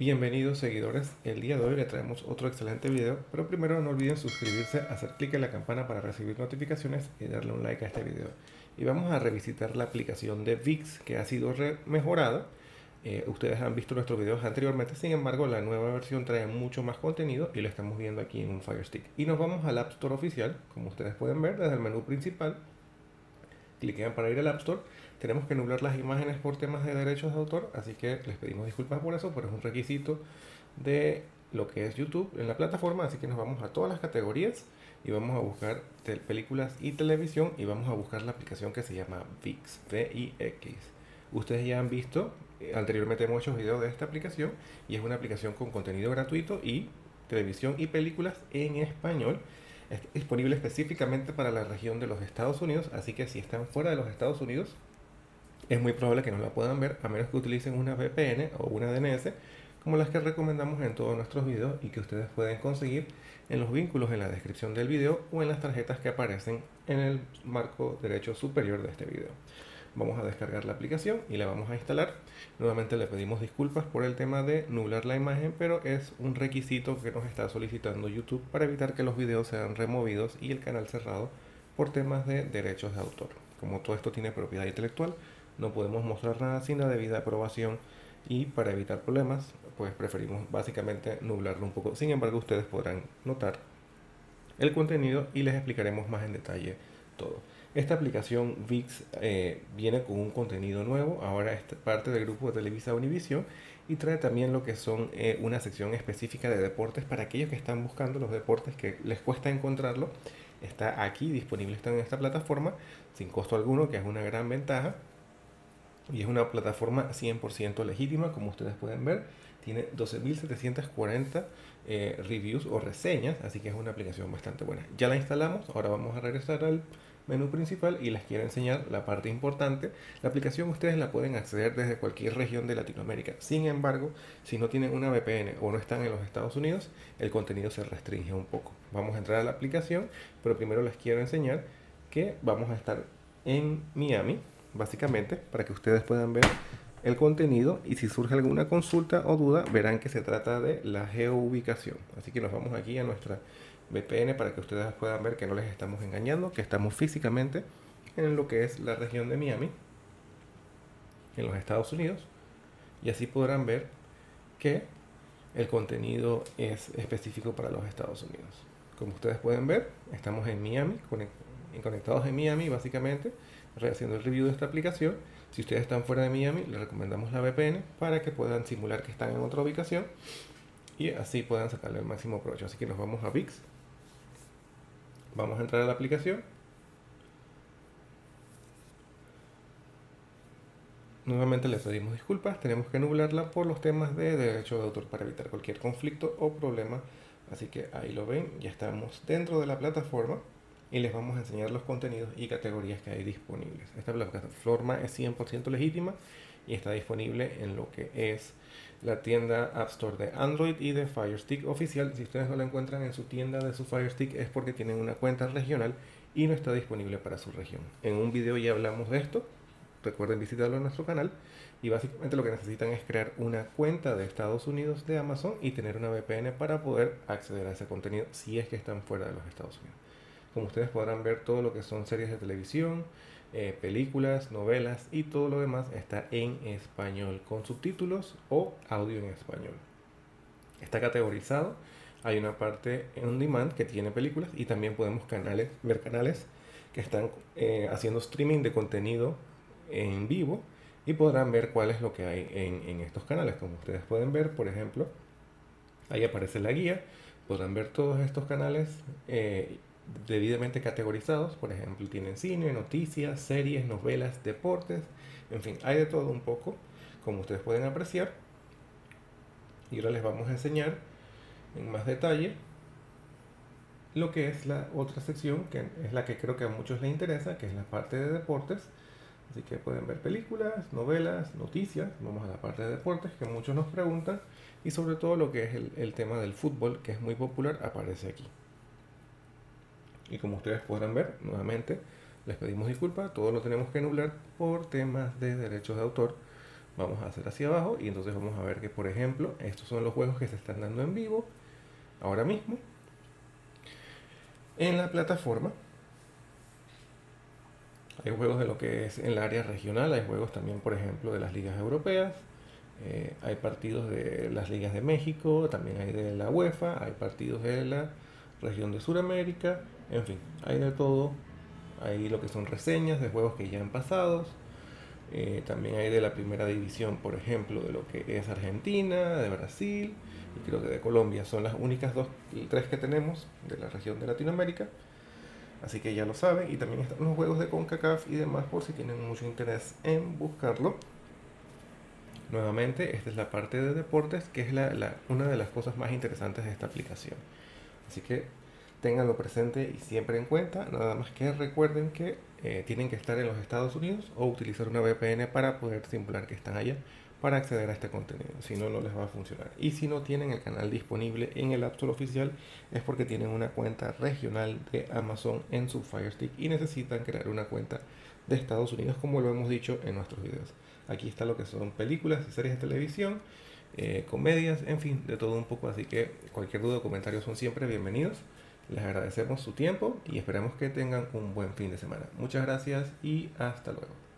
Bienvenidos seguidores, el día de hoy le traemos otro excelente video, pero primero no olviden suscribirse, hacer clic en la campana para recibir notificaciones y darle un like a este video. Y vamos a revisitar la aplicación de VIX que ha sido mejorada. Eh, ustedes han visto nuestros videos anteriormente, sin embargo la nueva versión trae mucho más contenido y lo estamos viendo aquí en un Fire Stick. Y nos vamos al App Store oficial, como ustedes pueden ver desde el menú principal. Cliquen para ir al App Store tenemos que nublar las imágenes por temas de derechos de autor, así que les pedimos disculpas por eso, pero es un requisito de lo que es YouTube en la plataforma, así que nos vamos a todas las categorías y vamos a buscar películas y televisión y vamos a buscar la aplicación que se llama VIX, V-I-X. Ustedes ya han visto, eh, anteriormente hecho videos de esta aplicación y es una aplicación con contenido gratuito y televisión y películas en español. Es disponible específicamente para la región de los Estados Unidos, así que si están fuera de los Estados Unidos, es muy probable que no la puedan ver a menos que utilicen una VPN o una DNS como las que recomendamos en todos nuestros videos y que ustedes pueden conseguir en los vínculos en la descripción del video o en las tarjetas que aparecen en el marco derecho superior de este video. Vamos a descargar la aplicación y la vamos a instalar. Nuevamente le pedimos disculpas por el tema de nublar la imagen, pero es un requisito que nos está solicitando YouTube para evitar que los videos sean removidos y el canal cerrado por temas de derechos de autor. Como todo esto tiene propiedad intelectual, no podemos mostrar nada sin la debida aprobación y para evitar problemas pues preferimos básicamente nublarlo un poco. Sin embargo ustedes podrán notar el contenido y les explicaremos más en detalle todo. Esta aplicación VIX eh, viene con un contenido nuevo, ahora es parte del grupo de Televisa Univision y trae también lo que son eh, una sección específica de deportes para aquellos que están buscando los deportes que les cuesta encontrarlo. Está aquí disponible, está en esta plataforma sin costo alguno, que es una gran ventaja y es una plataforma 100% legítima, como ustedes pueden ver. Tiene 12.740 eh, reviews o reseñas, así que es una aplicación bastante buena. Ya la instalamos, ahora vamos a regresar al menú principal y les quiero enseñar la parte importante. La aplicación ustedes la pueden acceder desde cualquier región de Latinoamérica. Sin embargo, si no tienen una VPN o no están en los Estados Unidos, el contenido se restringe un poco. Vamos a entrar a la aplicación, pero primero les quiero enseñar que vamos a estar en Miami básicamente, para que ustedes puedan ver el contenido y si surge alguna consulta o duda, verán que se trata de la geoubicación. Así que nos vamos aquí a nuestra VPN para que ustedes puedan ver que no les estamos engañando, que estamos físicamente en lo que es la región de Miami, en los Estados Unidos, y así podrán ver que el contenido es específico para los Estados Unidos. Como ustedes pueden ver, estamos en Miami, conectados en Miami básicamente haciendo el review de esta aplicación. Si ustedes están fuera de Miami, les recomendamos la VPN para que puedan simular que están en otra ubicación y así puedan sacarle el máximo provecho. Así que nos vamos a VIX. Vamos a entrar a la aplicación. Nuevamente les pedimos disculpas, tenemos que nublarla por los temas de derecho de autor para evitar cualquier conflicto o problema. Así que ahí lo ven, ya estamos dentro de la plataforma y les vamos a enseñar los contenidos y categorías que hay disponibles. Esta plataforma es 100% legítima y está disponible en lo que es la tienda App Store de Android y de Fire Stick oficial. Si ustedes no la encuentran en su tienda de su Fire Stick es porque tienen una cuenta regional y no está disponible para su región. En un video ya hablamos de esto. Recuerden visitarlo en nuestro canal. Y básicamente lo que necesitan es crear una cuenta de Estados Unidos de Amazon y tener una VPN para poder acceder a ese contenido si es que están fuera de los Estados Unidos. Como ustedes podrán ver, todo lo que son series de televisión, eh, películas, novelas y todo lo demás está en español, con subtítulos o audio en español. Está categorizado. Hay una parte en on demand que tiene películas y también podemos canales, ver canales que están eh, haciendo streaming de contenido en vivo y podrán ver cuál es lo que hay en, estos canales. Como ustedes pueden ver, por ejemplo, ahí aparece la guía. Podrán ver todos estos canales eh, debidamente categorizados. Por ejemplo, tienen cine, noticias, series, novelas, deportes, en fin, hay de todo un poco, como ustedes pueden apreciar. Y ahora les vamos a enseñar en más detalle lo que es la otra sección, que es la que creo que a muchos les interesa, que es la parte de deportes. Así que pueden ver películas, novelas, noticias. Vamos a la parte de deportes, que muchos nos preguntan. Y sobre todo lo que es el, el tema del fútbol, que es muy popular, aparece aquí. Y como ustedes podrán ver, nuevamente les pedimos disculpas, todo lo tenemos que nublar por temas de derechos de autor. vamos a hacer hacia abajo y entonces vamos a ver que por ejemplo estos son los juegos que se están dando en vivo ahora mismo en la plataforma hay juegos de lo que es en el área regional, hay juegos también, por ejemplo, de las ligas europeas, eh, hay partidos de las ligas de México, también hay de la UEFA, hay partidos de la región de Sudamérica, en fin, hay de todo. Hay lo que son reseñas de juegos que ya han pasado. Eh, también hay de la primera división, por ejemplo, de lo que es Argentina, de Brasil y creo que de Colombia. Son las únicas dos, tres que tenemos de la región de Latinoamérica. Así que ya lo saben. Y también están los juegos de CONCACAF y demás por si tienen mucho interés en buscarlo. Nuevamente, esta es la parte de deportes, que es la, una de las cosas más interesantes de esta aplicación. Así que tenganlo presente y siempre en cuenta. Nada más que recuerden que eh, tienen que estar en los Estados Unidos o utilizar una VPN para poder simular que están allá para acceder a este contenido. Si no, no les va a funcionar. Y si no tienen el canal disponible en el App Store oficial, es porque tienen una cuenta regional de Amazon en su Fire Stick y necesitan crear una cuenta de Estados Unidos, como lo hemos dicho en nuestros videos. Aquí está lo que son películas y series de televisión, eh, comedias, en fin, de todo un poco. Así que cualquier duda o comentario son siempre bienvenidos. Les agradecemos su tiempo y esperamos que tengan un buen fin de semana. Muchas gracias y hasta luego.